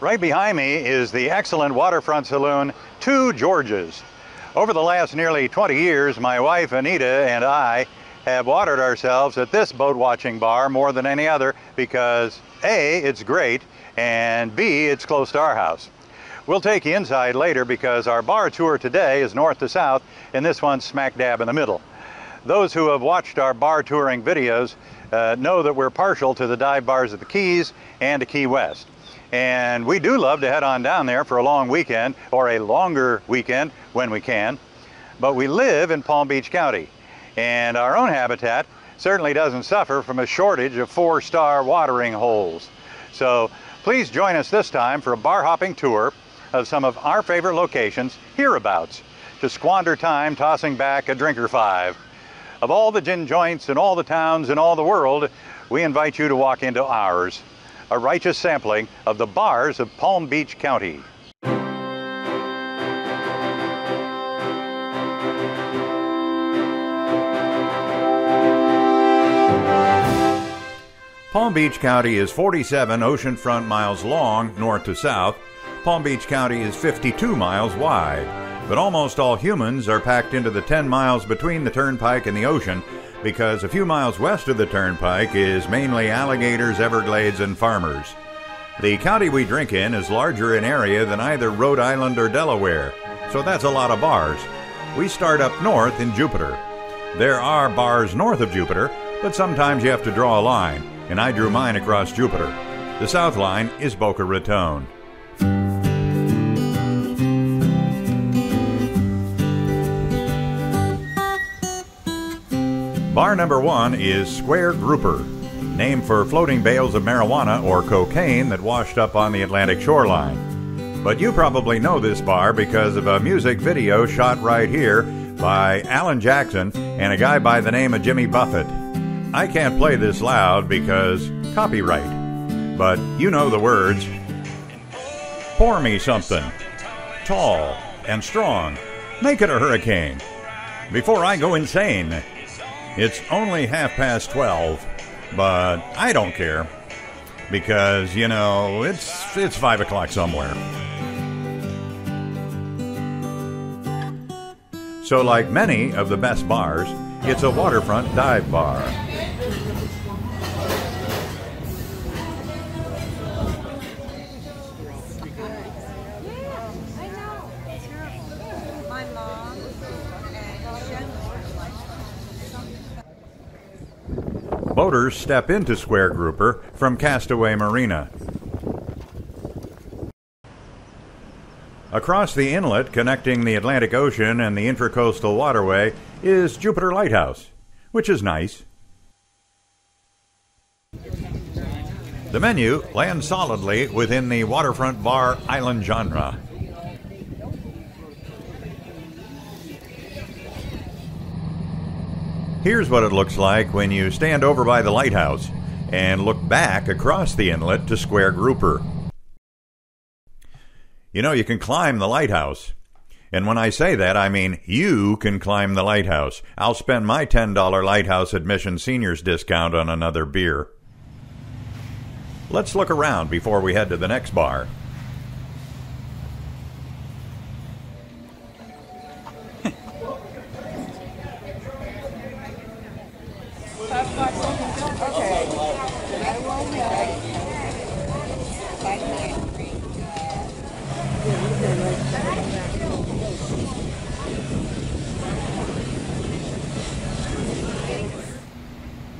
Right behind me is the excellent waterfront saloon, Two Georges. Over the last nearly 20 years, my wife Anita and I have watered ourselves at this boat watching bar more than any other because A, it's great, and B, it's close to our house. We'll take you inside later because our bar tour today is north to south and this one's smack dab in the middle. Those who have watched our bar touring videos uh, know that we're partial to the dive bars at the Keys and to Key West. And we do love to head on down there for a long weekend or a longer weekend when we can. But we live in Palm Beach County and our own habitat certainly doesn't suffer from a shortage of four-star watering holes. So please join us this time for a bar hopping tour of some of our favorite locations hereabouts to squander time tossing back a drink or five. Of all the gin joints in all the towns in all the world, we invite you to walk into ours, a righteous sampling of the bars of Palm Beach County. Palm Beach County is 47 oceanfront miles long, north to south. Palm Beach County is 52 miles wide. But almost all humans are packed into the 10 miles between the turnpike and the ocean because a few miles west of the turnpike is mainly alligators, Everglades, and farmers. The county we drink in is larger in area than either Rhode Island or Delaware, so that's a lot of bars. We start up north in Jupiter. There are bars north of Jupiter, but sometimes you have to draw a line and I drew mine across Jupiter. The south line is Boca Raton. Bar number one is Square Grouper, named for floating bales of marijuana or cocaine that washed up on the Atlantic shoreline. But you probably know this bar because of a music video shot right here by Alan Jackson and a guy by the name of Jimmy Buffett. I can't play this loud because copyright, but you know the words. Pour me something. Tall and strong. Make it a hurricane. Before I go insane. It's only half past 12, but I don't care. Because, you know, it's, it's 5 o'clock somewhere. So, like many of the best bars, it's a waterfront dive bar. Boaters step into Square Grouper from Castaway Marina. Across the inlet connecting the Atlantic Ocean and the Intracoastal Waterway is Jupiter Lighthouse, which is nice. The menu lands solidly within the waterfront bar island genre. Here's what it looks like when you stand over by the lighthouse and look back across the inlet to Square Grouper. You know, you can climb the lighthouse. And when I say that, I mean you can climb the lighthouse. I'll spend my $10 lighthouse admission seniors discount on another beer. Let's look around before we head to the next bar.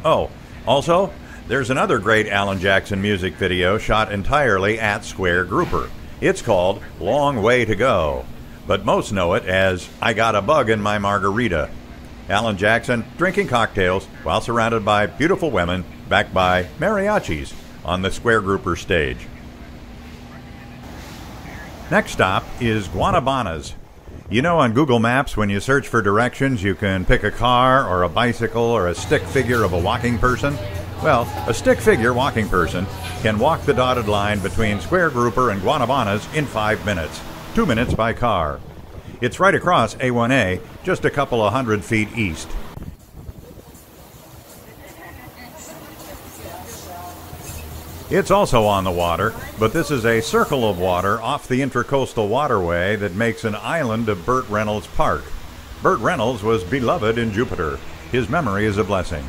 Oh, also, there's another great Alan Jackson music video shot entirely at Square Grouper. It's called Long Way to Go, but most know it as I Got a Bug in My Margarita. Alan Jackson drinking cocktails while surrounded by beautiful women backed by mariachis on the Square Grouper stage. Next stop is Guanabanas, you know, on Google Maps, when you search for directions, you can pick a car or a bicycle or a stick figure of a walking person. Well, a stick figure walking person can walk the dotted line between Square Grouper and Guanabanas in five minutes, two minutes by car. It's right across A1A, just a couple of hundred feet east. It's also on the water, but this is a circle of water off the Intracoastal Waterway that makes an island of Burt Reynolds Park. Burt Reynolds was beloved in Jupiter. His memory is a blessing.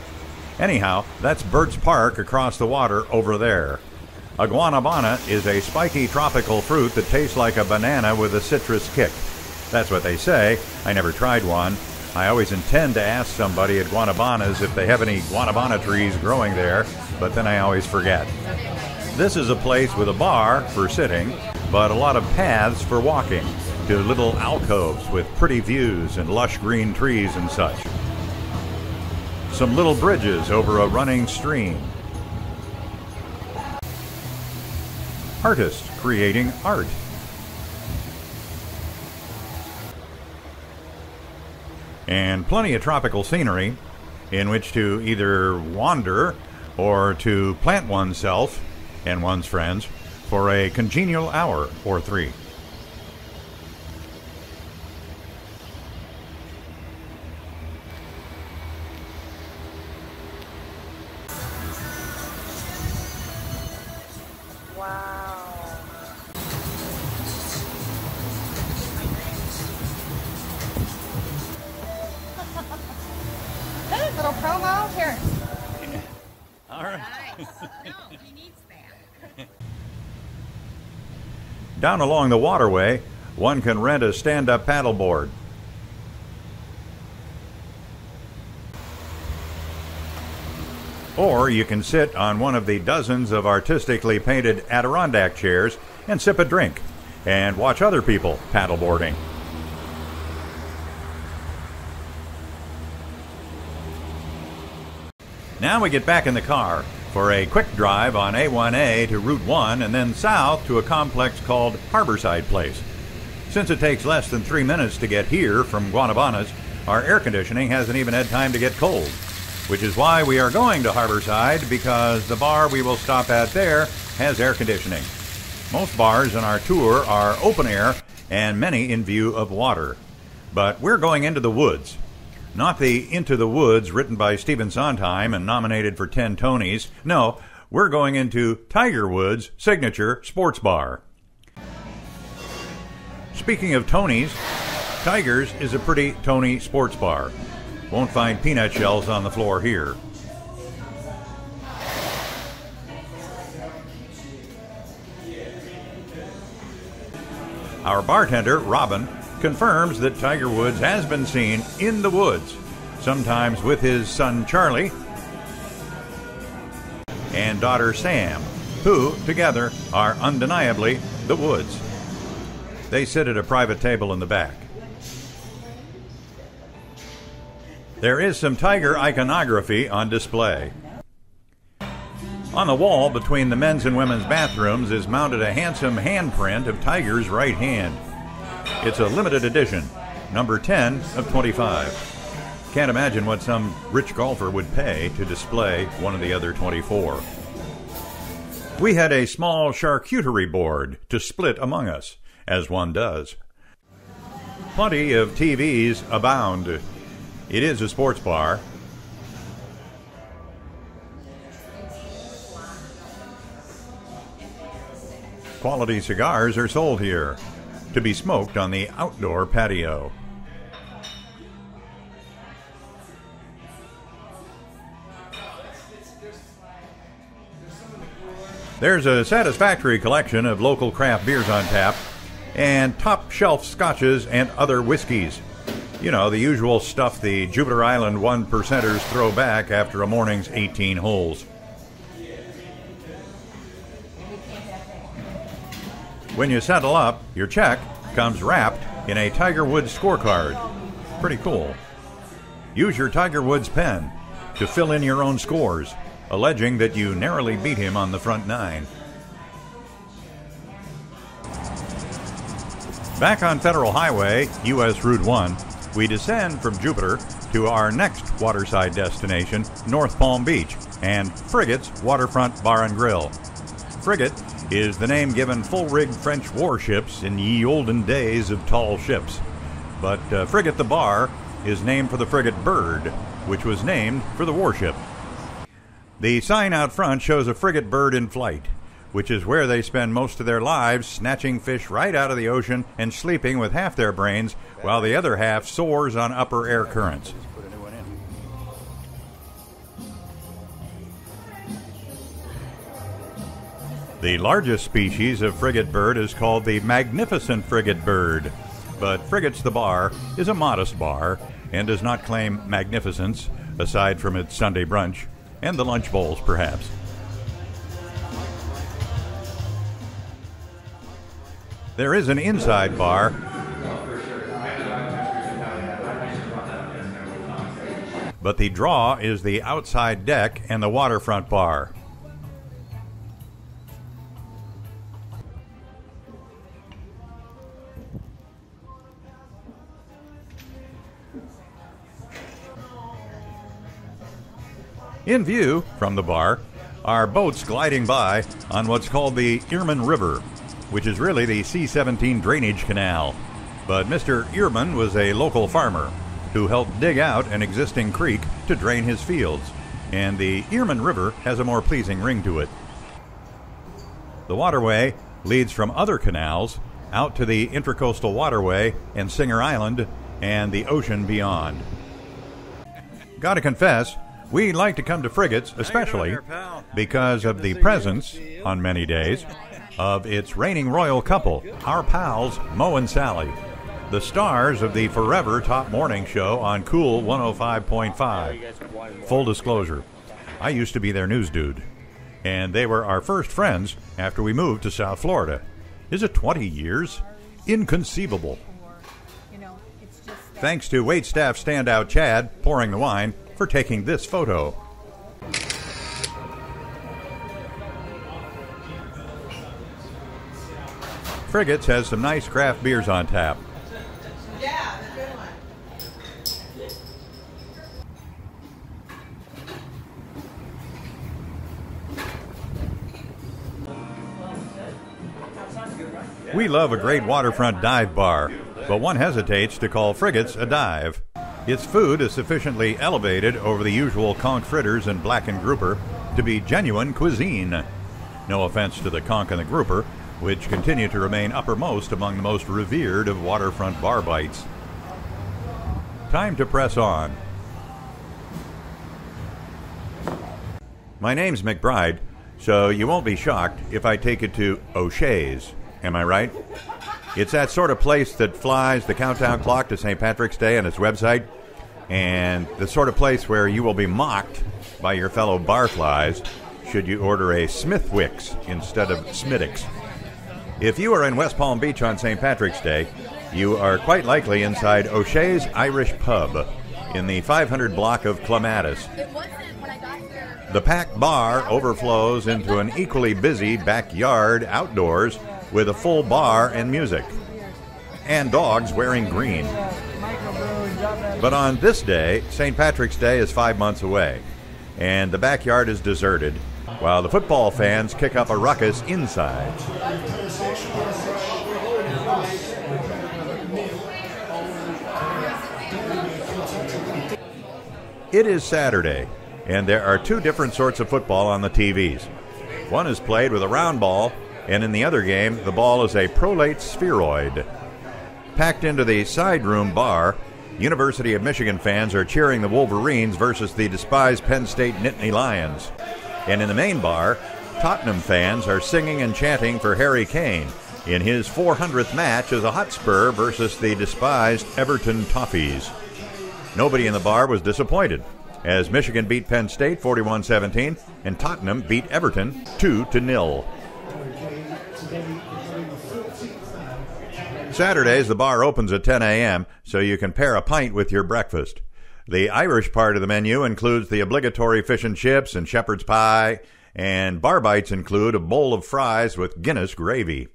Anyhow, that's Burt's Park across the water over there. A guanabana is a spiky tropical fruit that tastes like a banana with a citrus kick. That's what they say. I never tried one. I always intend to ask somebody at Guanabanas if they have any guanabana trees growing there, but then I always forget. This is a place with a bar for sitting, but a lot of paths for walking to little alcoves with pretty views and lush green trees and such. Some little bridges over a running stream. Artists creating art. and plenty of tropical scenery in which to either wander or to plant oneself and one's friends for a congenial hour or three. Little Down along the waterway, one can rent a stand up paddleboard. Or you can sit on one of the dozens of artistically painted Adirondack chairs and sip a drink and watch other people paddleboarding. Now we get back in the car for a quick drive on A1A to Route 1 and then south to a complex called Harborside Place. Since it takes less than three minutes to get here from Guanabanas, our air conditioning hasn't even had time to get cold. Which is why we are going to Harborside because the bar we will stop at there has air conditioning. Most bars on our tour are open air and many in view of water. But we're going into the woods, not the Into the Woods written by Stephen Sondheim and nominated for 10 Tonys. No, we're going into Tiger Woods' signature sports bar. Speaking of Tony's, Tigers is a pretty Tony sports bar. Won't find peanut shells on the floor here. Our bartender, Robin, confirms that Tiger Woods has been seen in the woods, sometimes with his son Charlie and daughter Sam, who, together, are undeniably the Woods. They sit at a private table in the back. There is some tiger iconography on display. On the wall between the men's and women's bathrooms is mounted a handsome handprint of Tiger's right hand. It's a limited edition, number 10 of 25. Can't imagine what some rich golfer would pay to display one of the other 24. We had a small charcuterie board to split among us, as one does. Plenty of TVs abound. It is a sports bar. Quality cigars are sold here to be smoked on the outdoor patio. There's a satisfactory collection of local craft beers on tap and top shelf scotches and other whiskeys. You know, the usual stuff the Jupiter Island one percenters throw back after a morning's 18 holes. When you settle up, your check comes wrapped in a Tiger Woods scorecard. Pretty cool. Use your Tiger Woods pen to fill in your own scores, alleging that you narrowly beat him on the front nine. Back on Federal Highway, US Route 1, we descend from Jupiter to our next waterside destination, North Palm Beach, and Frigate's Waterfront Bar and Grill. Frigate is the name given full rigged French warships in ye olden days of tall ships. But uh, Frigate the Bar is named for the frigate Bird, which was named for the warship. The sign out front shows a frigate bird in flight, which is where they spend most of their lives, snatching fish right out of the ocean and sleeping with half their brains while the other half soars on upper air currents. The largest species of frigate bird is called the magnificent frigate bird, but Frigates the Bar is a modest bar and does not claim magnificence aside from its Sunday brunch and the lunch bowls, perhaps. There is an inside bar. But the draw is the outside deck and the waterfront bar. In view from the bar are boats gliding by on what's called the Earman River, which is really the C 17 drainage canal. But Mr. Earman was a local farmer who helped dig out an existing creek to drain his fields, and the Earman River has a more pleasing ring to it. The waterway leads from other canals out to the Intracoastal Waterway and Singer Island and the ocean beyond. Gotta confess, we like to come to frigates, especially because of the presence, on many days, of its reigning royal couple, our pals Mo and Sally, the stars of the forever top morning show on KOOL 105.5. Full disclosure, I used to be their news dude, and they were our first friends after we moved to South Florida. Is it 20 years? Inconceivable. You know, it's just that. Thanks to waitstaff standout Chad, pouring the wine, for taking this photo. Frigates has some nice craft beers on tap. We love a great waterfront dive bar, but one hesitates to call frigates a dive. Its food is sufficiently elevated over the usual conch fritters and blackened grouper to be genuine cuisine. No offense to the conch and the grouper, which continue to remain uppermost among the most revered of waterfront bar bites. Time to press on. My name's McBride, so you won't be shocked if I take it to O'Shea's. Am I right? It's that sort of place that flies the countdown clock to St. Patrick's Day on its website, and the sort of place where you will be mocked by your fellow barflies should you order a Smithwick's instead of Smittix. If you are in West Palm Beach on St. Patrick's Day, you are quite likely inside O'Shea's Irish Pub in the 500 block of Clematis. The packed bar overflows into an equally busy backyard outdoors with a full bar and music. And dogs wearing green. But on this day, St. Patrick's Day is five months away, and the backyard is deserted, while the football fans kick up a ruckus inside. It is Saturday, and there are two different sorts of football on the TVs. One is played with a round ball, and in the other game, the ball is a prolate spheroid. Packed into the side room bar, University of Michigan fans are cheering the Wolverines versus the despised Penn State Nittany Lions. And in the main bar, Tottenham fans are singing and chanting for Harry Kane in his 400th match as a Hotspur versus the despised Everton Toffees. Nobody in the bar was disappointed, as Michigan beat Penn State 41 17 and Tottenham beat Everton 2 0. Saturdays, the bar opens at 10 a.m., so you can pair a pint with your breakfast. The Irish part of the menu includes the obligatory fish and chips and shepherd's pie, and bar bites include a bowl of fries with Guinness gravy.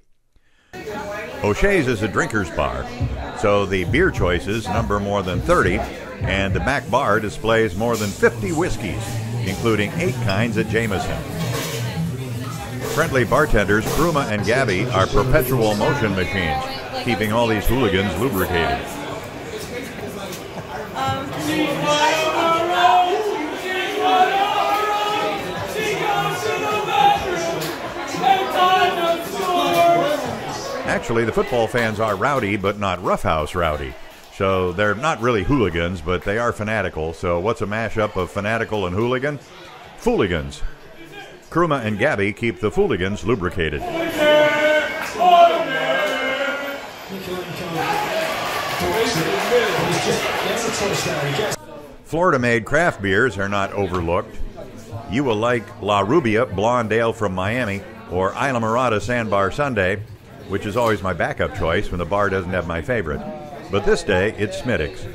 O'Shea's is a drinker's bar, so the beer choices number more than 30, and the back bar displays more than 50 whiskeys, including eight kinds of Jameson. Friendly bartenders Kruma and Gabby are perpetual motion machines, keeping all these hooligans lubricated? Actually, the football fans are rowdy, but not roughhouse rowdy. So they're not really hooligans, but they are fanatical. So what's a mashup of fanatical and hooligan? Fooligans. Kruma and Gabby keep the fooligans lubricated. Florida made craft beers are not overlooked. You will like La Rubia Blonde Ale from Miami or Islamorada Sandbar Sunday, which is always my backup choice when the bar doesn't have my favorite. But this day, it's Smithwick's.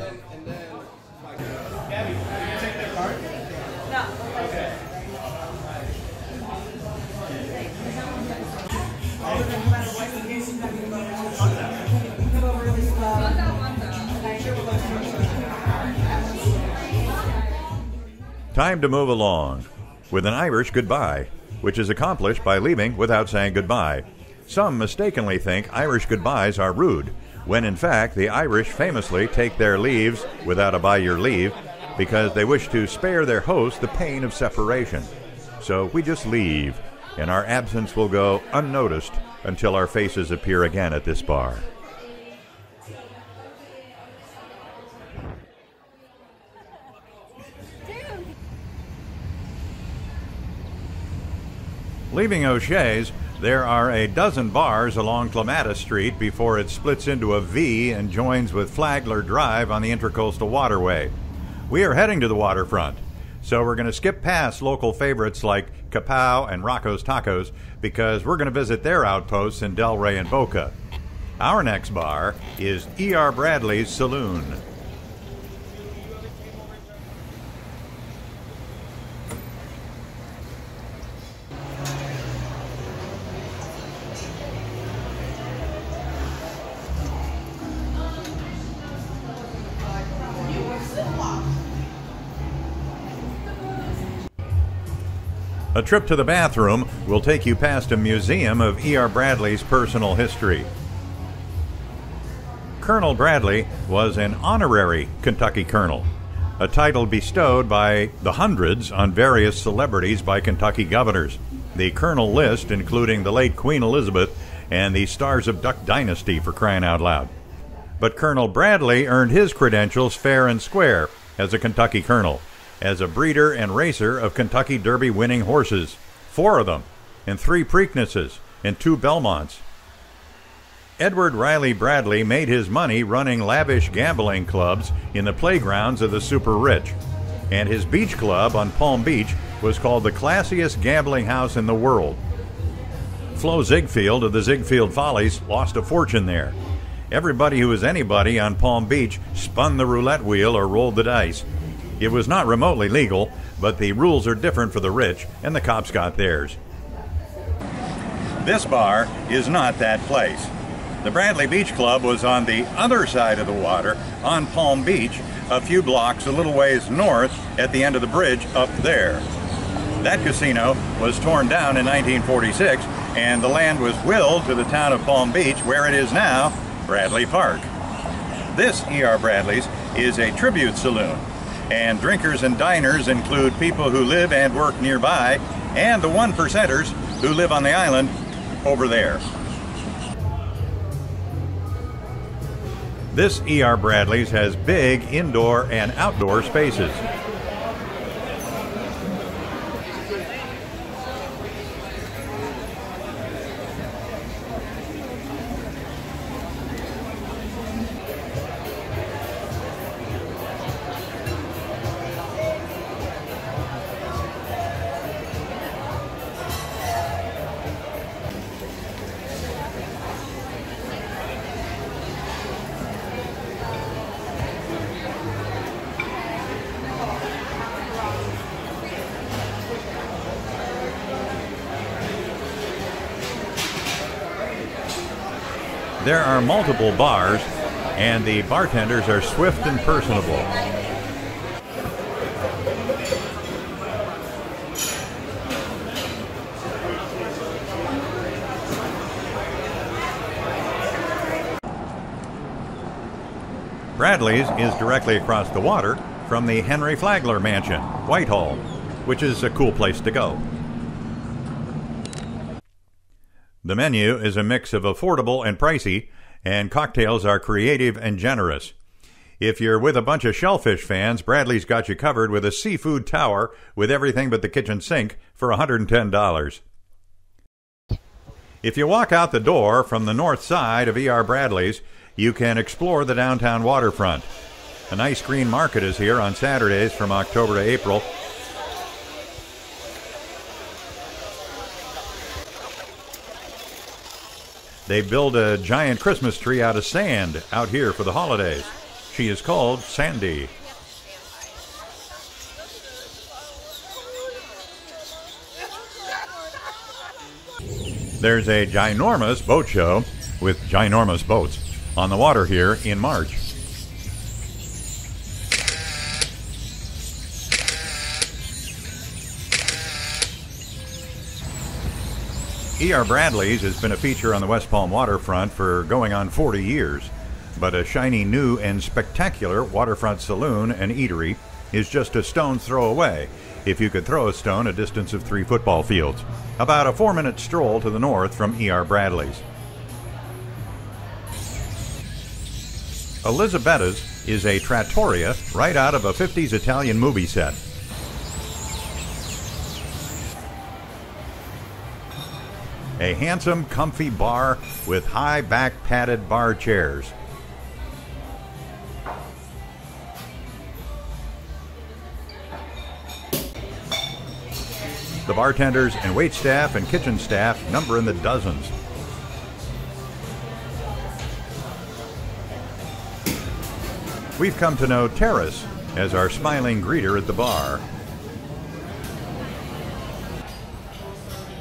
Time to move along with an Irish goodbye, which is accomplished by leaving without saying goodbye. Some mistakenly think Irish goodbyes are rude, when in fact the Irish famously take their leaves without a by your leave because they wish to spare their host the pain of separation. So we just leave, and our absence will go unnoticed until our faces appear again at this bar. Leaving O'Shea's, there are a dozen bars along Clematis Street before it splits into a V and joins with Flagler Drive on the Intracoastal Waterway. We are heading to the waterfront, so we're going to skip past local favorites like Kapow and Rocco's Tacos because we're going to visit their outposts in Delray and Boca. Our next bar is E.R. Bradley's Saloon. A trip to the bathroom will take you past a museum of E.R. Bradley's personal history. Colonel Bradley was an honorary Kentucky colonel, a title bestowed by the hundreds on various celebrities by Kentucky governors. The colonel list including the late Queen Elizabeth and the stars of Duck Dynasty for crying out loud. But Colonel Bradley earned his credentials fair and square as a Kentucky colonel as a breeder and racer of Kentucky Derby winning horses, four of them, and three Preaknesses and two Belmonts. Edward Riley Bradley made his money running lavish gambling clubs in the playgrounds of the super rich, and his beach club on Palm Beach was called the classiest gambling house in the world. Flo Ziegfeld of the Ziegfeld Follies lost a fortune there. Everybody who was anybody on Palm Beach spun the roulette wheel or rolled the dice. It was not remotely legal, but the rules are different for the rich, and the cops got theirs. This bar is not that place. The Bradley Beach Club was on the other side of the water on Palm Beach, a few blocks a little ways north at the end of the bridge up there. That casino was torn down in 1946 and the land was willed to the town of Palm Beach where it is now Bradley Park. This E.R. Bradley's is a tribute saloon and drinkers and diners include people who live and work nearby and the one percenters who live on the island over there. This ER Bradley's has big indoor and outdoor spaces. Multiple bars, and the bartenders are swift and personable. Bradley's is directly across the water from the Henry Flagler Mansion, Whitehall, which is a cool place to go. The menu is a mix of affordable and pricey, and cocktails are creative and generous. If you're with a bunch of shellfish fans, Bradley's got you covered with a seafood tower with everything but the kitchen sink for $110. If you walk out the door from the north side of ER Bradley's, you can explore the downtown waterfront. A nice green market is here on Saturdays from October to April. They build a giant Christmas tree out of sand out here for the holidays. She is called Sandy. There's a ginormous boat show with ginormous boats on the water here in March. E.R. Bradley's has been a feature on the West Palm waterfront for going on 40 years, but a shiny new and spectacular waterfront saloon and eatery is just a stone's throw away if you could throw a stone a distance of three football fields, about a four minute stroll to the north from E.R. Bradley's. Elisabetta's is a trattoria right out of a 50s Italian movie set. A handsome, comfy bar with high back padded bar chairs. The bartenders and wait staff and kitchen staff number in the dozens. We've come to know Terrace as our smiling greeter at the bar.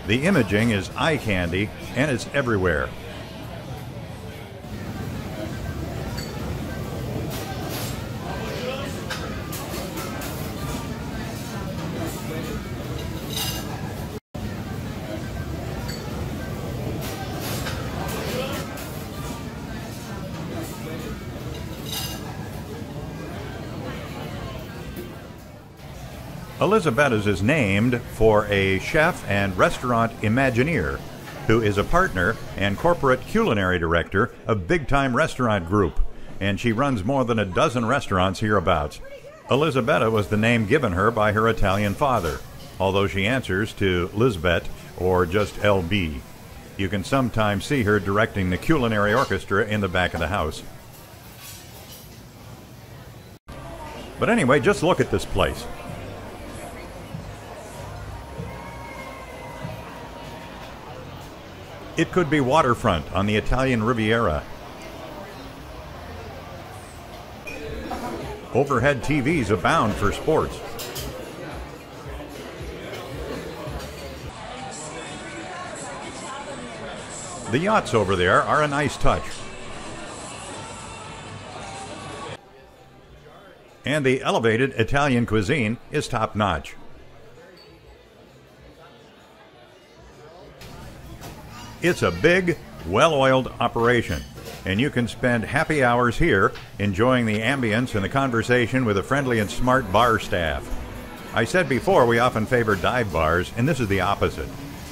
The imaging is eye candy and it's everywhere. Elisabetta's is named for a chef and restaurant imagineer who is a partner and corporate culinary director of Big Time Restaurant Group, and she runs more than a dozen restaurants hereabouts. Elisabetta was the name given her by her Italian father, although she answers to Lisabet or just LB. You can sometimes see her directing the culinary orchestra in the back of the house. But anyway, just look at this place. It could be waterfront on the Italian Riviera. Overhead TVs abound for sports. The yachts over there are a nice touch. And the elevated Italian cuisine is top notch. It's a big, well oiled operation, and you can spend happy hours here enjoying the ambience and the conversation with a friendly and smart bar staff. I said before we often favor dive bars, and this is the opposite.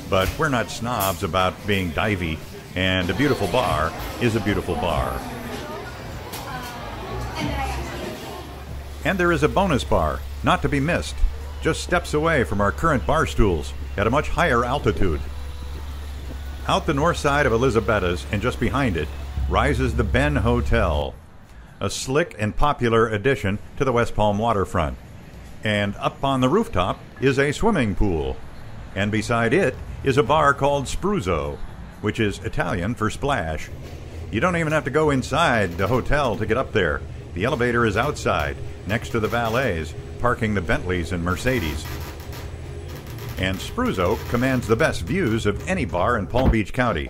But we're not snobs about being divey, and a beautiful bar is a beautiful bar. And there is a bonus bar, not to be missed, just steps away from our current bar stools at a much higher altitude. Out the north side of Elisabetta's and just behind it rises the Ben Hotel, a slick and popular addition to the West Palm waterfront. And up on the rooftop is a swimming pool. And beside it is a bar called Spruzzo, which is Italian for splash. You don't even have to go inside the hotel to get up there. The elevator is outside, next to the valets, parking the Bentleys and Mercedes and Spruzzo commands the best views of any bar in Palm Beach County.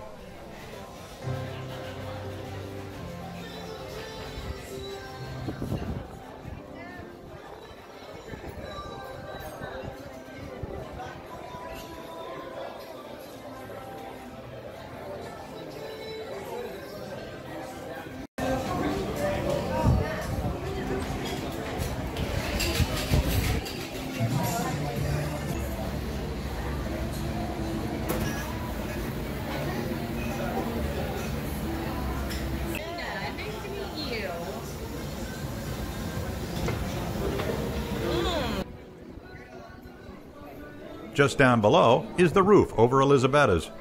Just down below is the roof over Elisabetta's.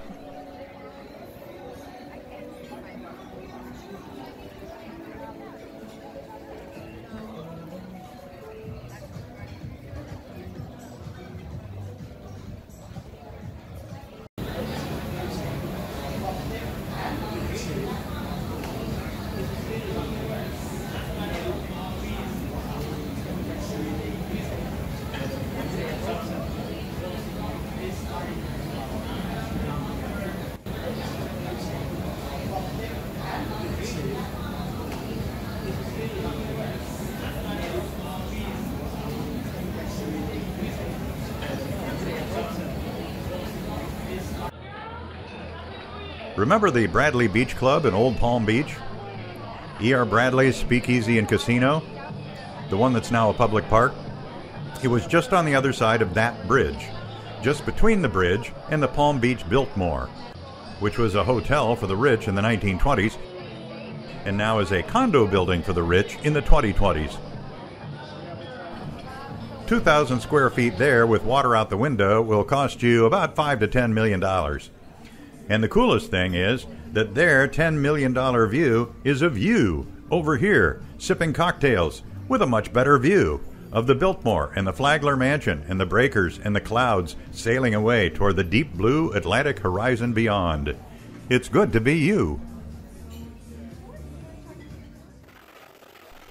Remember the Bradley Beach Club in Old Palm Beach? E.R. Bradley's Speakeasy and Casino? The one that's now a public park? It was just on the other side of that bridge, just between the bridge and the Palm Beach Biltmore, which was a hotel for the rich in the 1920s and now is a condo building for the rich in the 2020s. 2,000 square feet there with water out the window will cost you about 5 to 10 million dollars. And the coolest thing is that their $10 million view is of you over here, sipping cocktails with a much better view of the Biltmore and the Flagler Mansion and the breakers and the clouds sailing away toward the deep blue Atlantic horizon beyond. It's good to be you.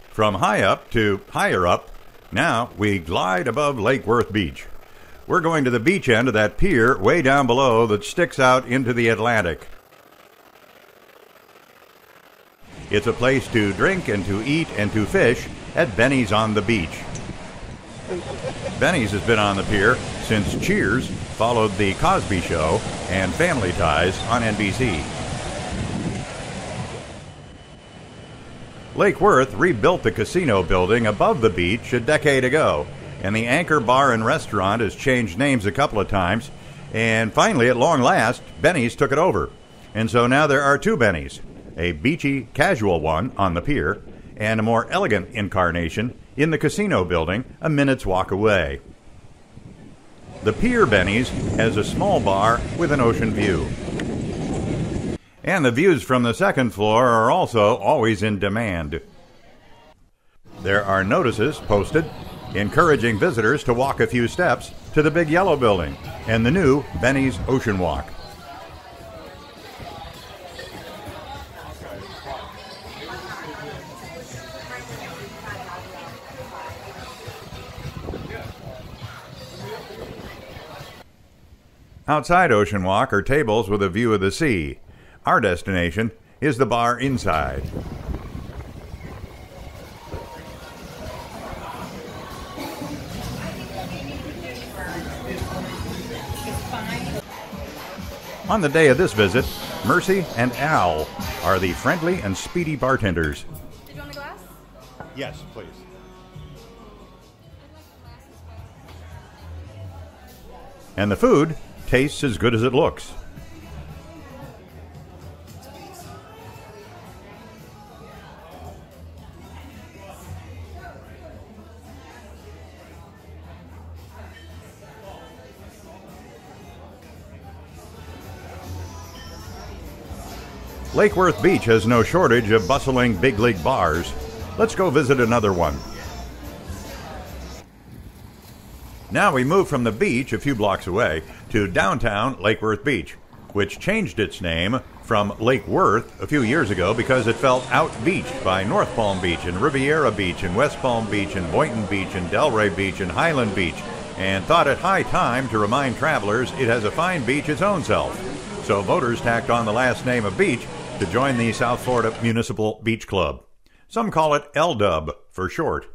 From high up to higher up, now we glide above Lake Worth Beach. We're going to the beach end of that pier way down below that sticks out into the Atlantic. It's a place to drink and to eat and to fish at Benny's on the beach. Benny's has been on the pier since Cheers followed The Cosby Show and Family Ties on NBC. Lake Worth rebuilt the casino building above the beach a decade ago and the Anchor Bar and Restaurant has changed names a couple of times. And finally, at long last, Benny's took it over. And so now there are two Benny's a beachy, casual one on the pier, and a more elegant incarnation in the casino building a minute's walk away. The Pier Benny's has a small bar with an ocean view. And the views from the second floor are also always in demand. There are notices posted encouraging visitors to walk a few steps to the Big Yellow Building and the new Benny's Ocean Walk. Outside Ocean Walk are tables with a view of the sea. Our destination is the bar inside. On the day of this visit, Mercy and Al are the friendly and speedy bartenders. Did you want a glass? Yes, please. And the food tastes as good as it looks. Lake Worth Beach has no shortage of bustling big league bars. Let's go visit another one. Now we move from the beach a few blocks away to downtown Lake Worth Beach, which changed its name from Lake Worth a few years ago because it felt outbeached by North Palm Beach and Riviera Beach and West Palm Beach and Boynton Beach and Delray Beach and Highland Beach and thought it high time to remind travelers it has a fine beach its own self. So voters tacked on the last name of beach to join the South Florida Municipal Beach Club. Some call it LDUB for short.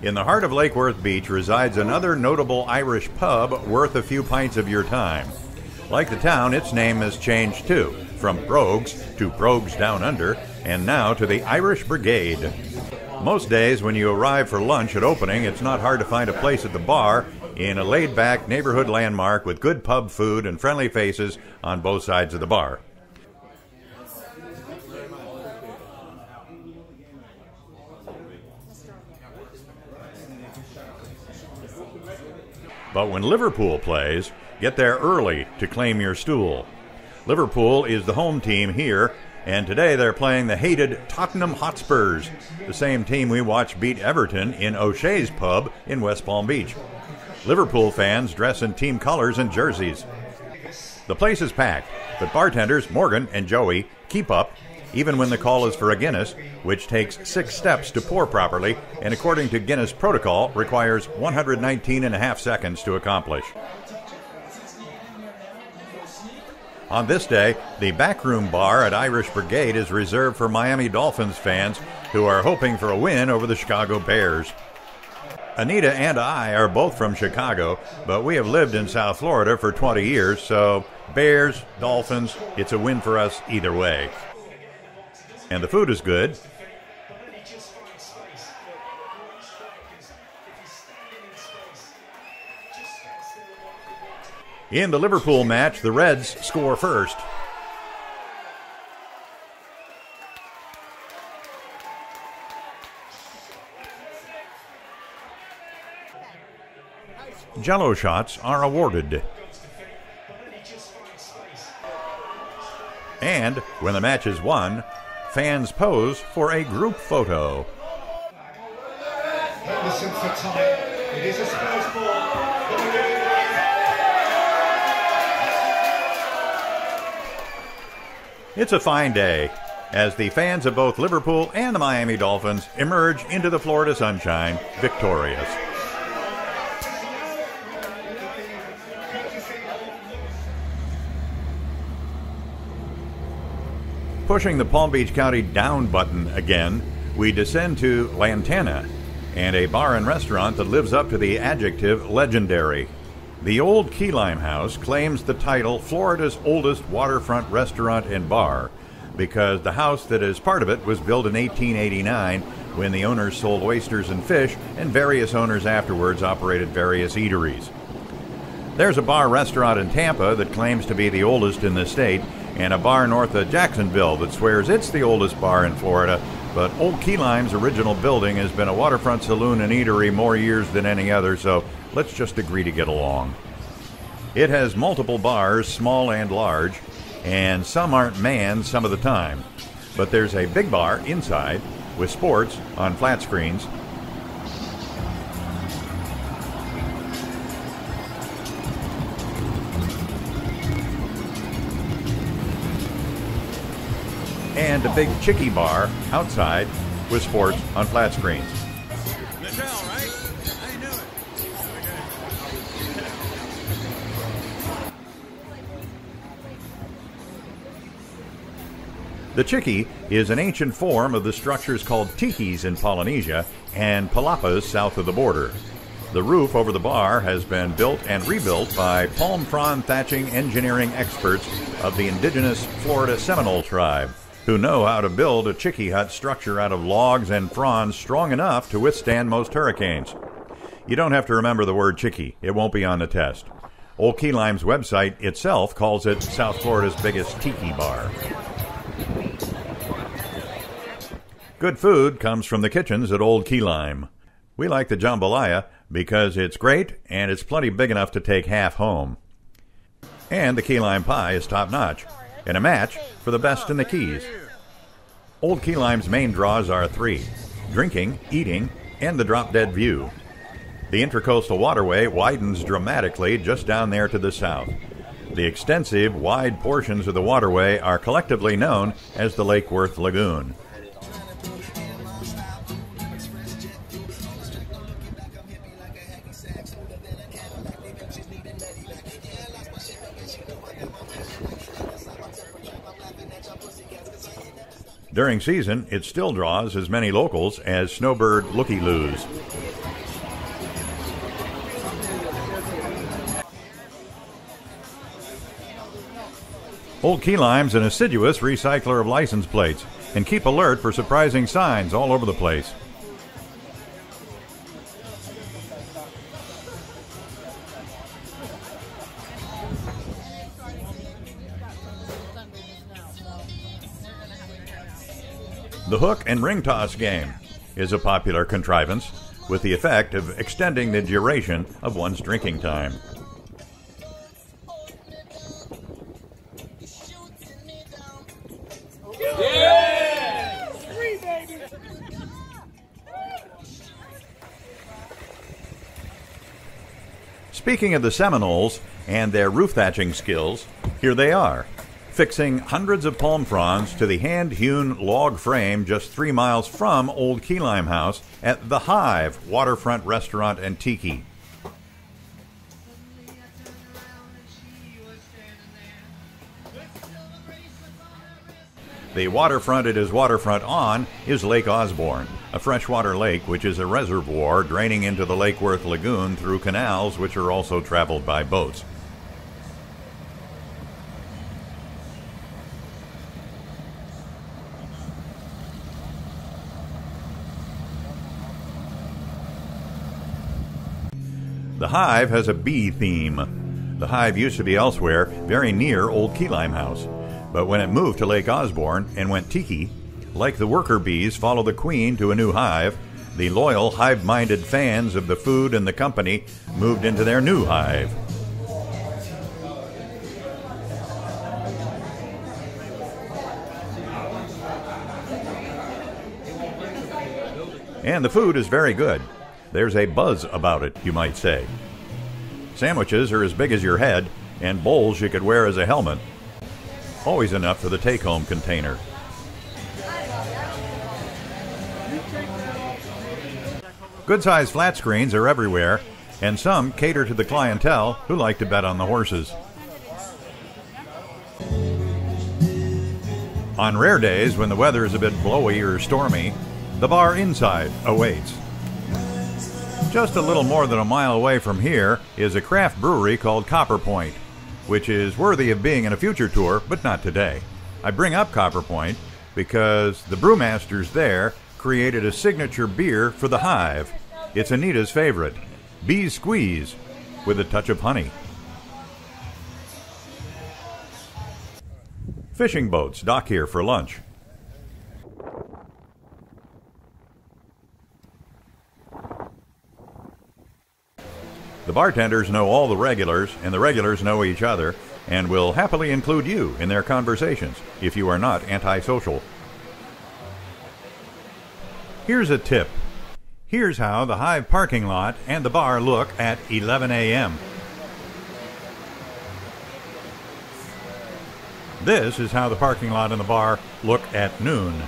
In the heart of Lake Worth Beach resides another notable Irish pub worth a few pints of your time. Like the town, its name has changed too, from Brogues to Brogues Down Under, and now to the Irish Brigade. Most days when you arrive for lunch at opening, it's not hard to find a place at the bar in a laid back neighborhood landmark with good pub food and friendly faces on both sides of the bar. But when Liverpool plays, get there early to claim your stool. Liverpool is the home team here, and today they're playing the hated Tottenham Hotspurs, the same team we watched beat Everton in O'Shea's Pub in West Palm Beach. Liverpool fans dress in team colors and jerseys. The place is packed, but bartenders Morgan and Joey keep up even when the call is for a Guinness, which takes six steps to pour properly and, according to Guinness protocol, requires 119 and a half seconds to accomplish. On this day, the backroom bar at Irish Brigade is reserved for Miami Dolphins fans who are hoping for a win over the Chicago Bears. Anita and I are both from Chicago, but we have lived in South Florida for 20 years, so Bears, Dolphins, it's a win for us either way. And the food is good. In the Liverpool match, the Reds score first. Jello shots are awarded. And when the match is won, fans pose for a group photo. Listen for time. It is a Spurs ball. It's a fine day as the fans of both Liverpool and the Miami Dolphins emerge into the Florida sunshine victorious. Pushing the Palm Beach County down button again, we descend to Lantana and a bar and restaurant that lives up to the adjective legendary. The old Key Lime House claims the title Florida's oldest waterfront restaurant and bar because the house that is part of it was built in 1889 when the owners sold oysters and fish, and various owners afterwards operated various eateries. There's a bar restaurant in Tampa that claims to be the oldest in the state, and a bar north of Jacksonville that swears it's the oldest bar in Florida. But Old Key Lime's original building has been a waterfront saloon and eatery more years than any other, so let's just agree to get along. It has multiple bars, small and large, and some aren't manned some of the time. But there's a big bar inside with sports on flat screens and a big chickee bar outside with sports on flat screens. Michelle, right? The chickee is an ancient form of the structures called tikis in Polynesia and palapas south of the border. The roof over the bar has been built and rebuilt by palm frond thatching engineering experts of the indigenous Florida Seminole tribe, who know how to build a chickee hut structure out of logs and fronds strong enough to withstand most hurricanes. You don't have to remember the word chickee, it won't be on the test. Old Key Lime's website itself calls it South Florida's biggest tiki bar. Good food comes from the kitchens at Old Key Lime. We like the jambalaya because it's great and it's plenty big enough to take half home. And the key lime pie is top notch, and a match for the best in the Keys. Old Key Lime's main draws are three drinking, eating, and the drop dead view. The Intracoastal Waterway widens dramatically just down there to the south. The extensive, wide portions of the waterway are collectively known as the Lake Worth Lagoon. During season, it still draws as many locals as snowbird looky-loos. Old Key Lime's an assiduous recycler of license plates and keep alert for surprising signs all over the place. The hook and ring toss game is a popular contrivance. with the effect of extending the duration of one's drinking time. Speaking of the Seminoles and their roof thatching skills, here they are, fixing hundreds of palm fronds to the hand hewn log frame just three miles from Old Key Lime House at The Hive Waterfront Restaurant and Tiki. The waterfront it is waterfront on is Lake Osborne, a freshwater lake which is a reservoir draining into the Lake Worth Lagoon through canals which are also traveled by boats. Hive has a bee theme. The Hive used to be elsewhere, very near Old Key Lime House. But when it moved to Lake Osborne and went tiki, like the worker bees follow the queen to a new hive, the loyal, hive minded fans of the food and the company moved into their new hive. And the food is very good. There's a buzz about it, you might say. Sandwiches are as big as your head, and bowls you could wear as a helmet. Always enough for the take home container. Good sized flat screens are everywhere, and some cater to the clientele who like to bet on the horses. On rare days when the weather is a bit blowy or stormy, the bar inside awaits. Just a little more than a mile away from here is a craft brewery called Copper Point, which is worthy of being in a future tour, but not today. I bring up Copper Point because the brewmasters there created a signature beer for the Hive. It's Anita's favorite, Bee's Squeeze, with a touch of honey. Fishing boats dock here for lunch. The bartenders know all the regulars, and the regulars know each other, and will happily include you in their conversations if you are not antisocial. Here's a tip. Here's how the Hive parking lot and the bar look at 11 a.m. This is how the parking lot and the bar look at noon.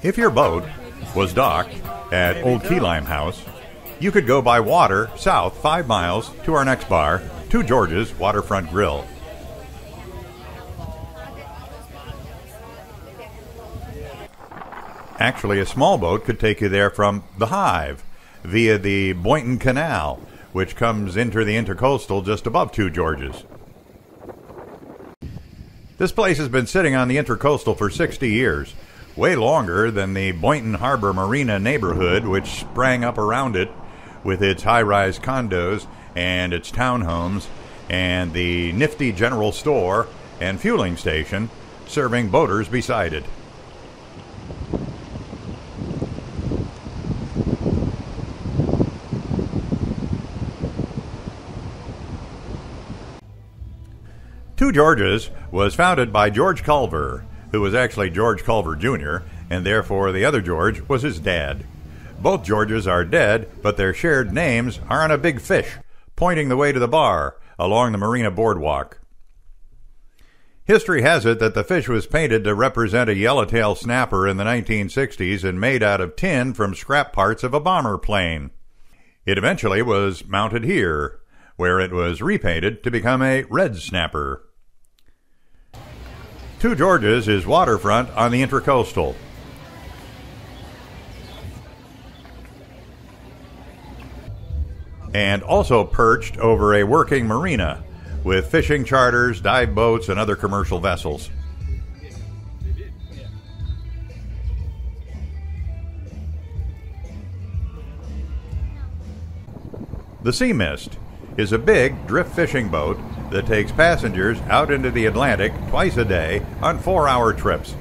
If your boat was docked at Old Key Lime House, you could go by water south five miles to our next bar, Two George's Waterfront Grill. Actually, a small boat could take you there from the Hive via the Boynton Canal, which comes into the intercoastal just above Two George's. This place has been sitting on the intercoastal for 60 years, way longer than the Boynton Harbor Marina neighborhood, which sprang up around it with its high rise condos and its townhomes and the nifty general store and fueling station serving boaters beside it. Two Georges was founded by George Culver, who was actually George Culver Jr., and therefore the other George was his dad. Both Georges are dead, but their shared names are on a big fish, pointing the way to the bar along the Marina Boardwalk. History has it that the fish was painted to represent a yellowtail snapper in the 1960s and made out of tin from scrap parts of a bomber plane. It eventually was mounted here, where it was repainted to become a red snapper. Two Georges is waterfront on the Intracoastal. And also perched over a working marina with fishing charters, dive boats, and other commercial vessels. The Sea Mist is a big drift fishing boat that takes passengers out into the Atlantic twice a day on four hour trips.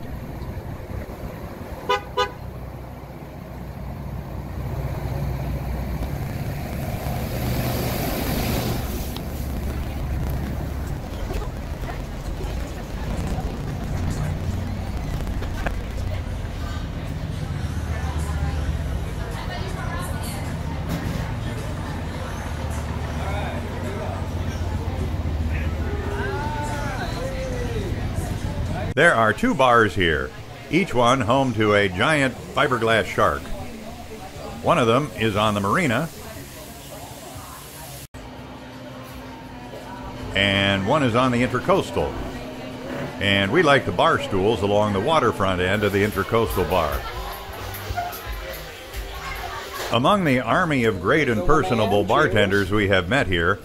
There are two bars here, each one home to a giant fiberglass shark. One of them is on the marina, and one is on the intercoastal. And we like the bar stools along the waterfront end of the intercoastal bar. Among the army of great and personable bartenders we have met here,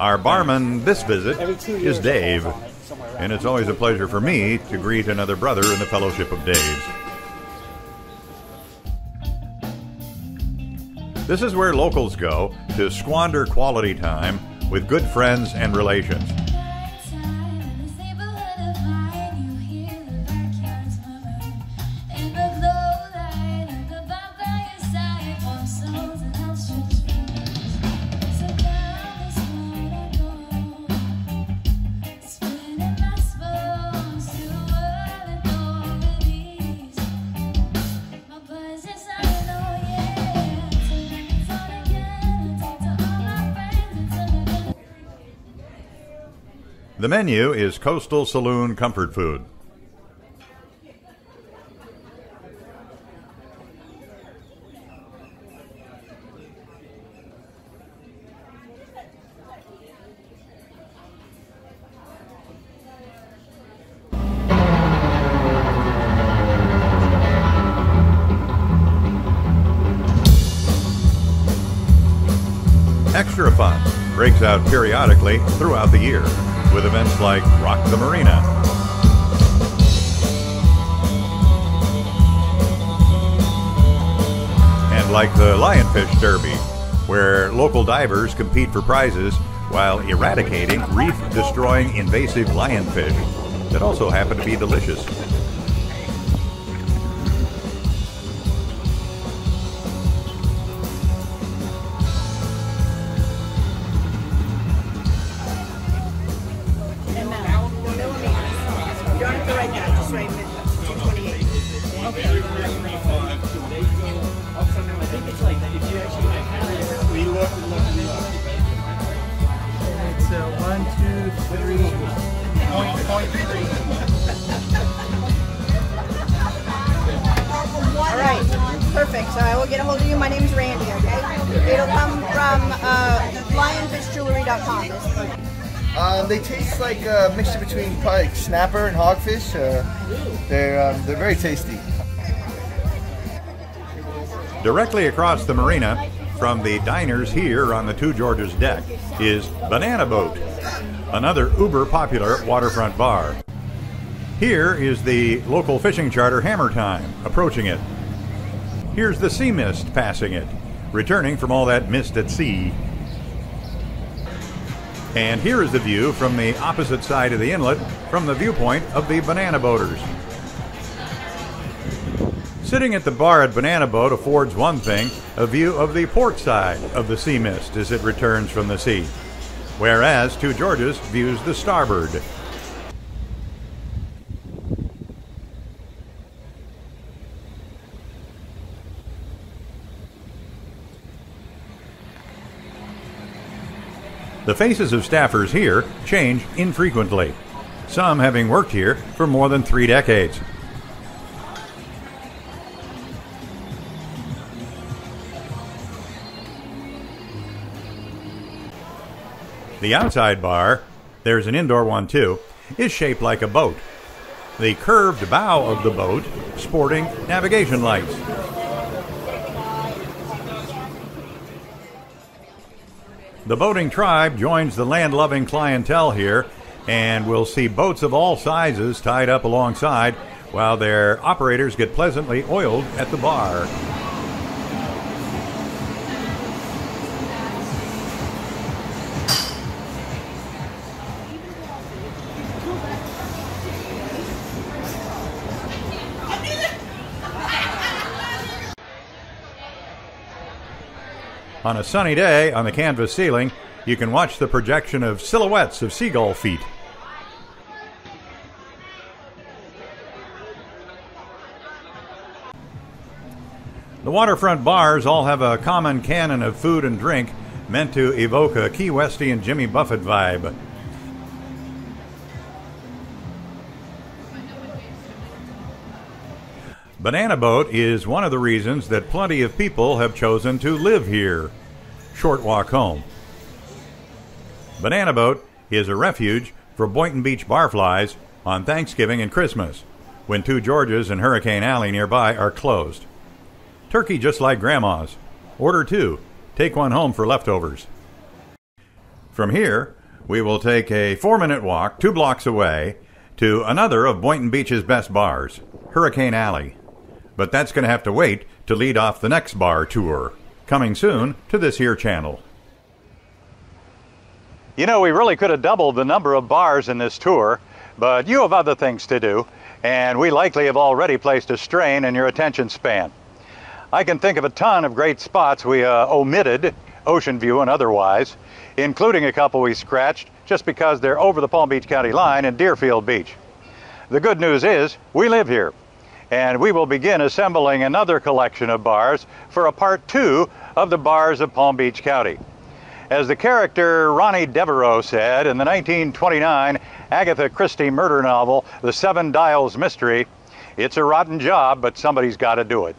our barman this visit is Dave. And it's always a pleasure for me to greet another brother in the Fellowship of Daves. This is where locals go to squander quality time with good friends and relations. Menu is Coastal Saloon Comfort Food. Extra fun breaks out periodically throughout the year with events like Rock the Marina. And like the Lionfish Derby, where local divers compete for prizes while eradicating reef destroying invasive lionfish that also happen to be delicious. Directly across the marina from the diners here on the Two Georges deck is Banana Boat, another uber popular waterfront bar. Here is the local fishing charter Hammer Time approaching it. Here's the Sea Mist passing it, returning from all that mist at sea. And here is the view from the opposite side of the inlet from the viewpoint of the Banana Boaters. Sitting at the bar at Banana Boat affords one thing a view of the port side of the sea mist as it returns from the sea, whereas Two Georges views the starboard. The faces of staffers here change infrequently, some having worked here for more than three decades. The outside bar, there's an indoor one too, is shaped like a boat. The curved bow of the boat sporting navigation lights. The boating tribe joins the land loving clientele here, and we'll see boats of all sizes tied up alongside while their operators get pleasantly oiled at the bar. On a sunny day on the canvas ceiling, you can watch the projection of silhouettes of seagull feet. The waterfront bars all have a common canon of food and drink meant to evoke a Key Westian Jimmy Buffett vibe. Banana Boat is one of the reasons that plenty of people have chosen to live here. Short walk home. Banana Boat is a refuge for Boynton Beach barflies on Thanksgiving and Christmas, when Two Georges and Hurricane Alley nearby are closed. Turkey just like Grandma's. Order two. Take one home for leftovers. From here, we will take a four minute walk two blocks away to another of Boynton Beach's best bars, Hurricane Alley. But that's going to have to wait to lead off the next bar tour, coming soon to this here channel. You know, we really could have doubled the number of bars in this tour, but you have other things to do, and we likely have already placed a strain in your attention span. I can think of a ton of great spots we uh, omitted, ocean view and otherwise, including a couple we scratched just because they're over the Palm Beach County line in Deerfield Beach. The good news is we live here, and we will begin assembling another collection of bars for a part two of the bars of Palm Beach County. As the character Ronny Devereux said in the 1929 Agatha Christie murder novel, The Seven Dials Mystery, it's a rotten job, but somebody's got to do it.